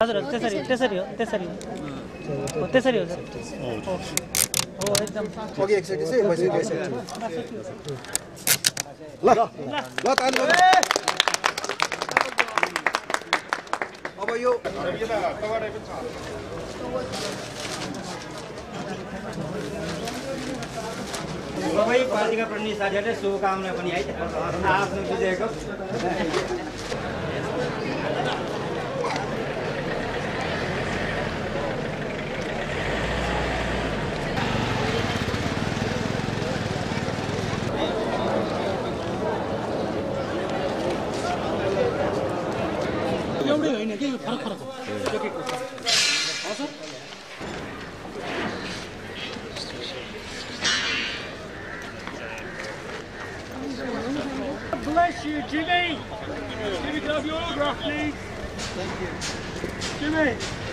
हजुर हजुर त्यसरी त्यसरी हो त्यसरी हो हो त्यसरी हो सर हो एकदम। अब यो सबै पार्टीका प्रतिनिधि साथीहरूले शुभकामना पनि है आफ्नो विजयको एउटै होइन कि फरक फरक हो एक एक हो Bless you, Jimmy. Jimmy, can I have your autograph, please? Jimmy.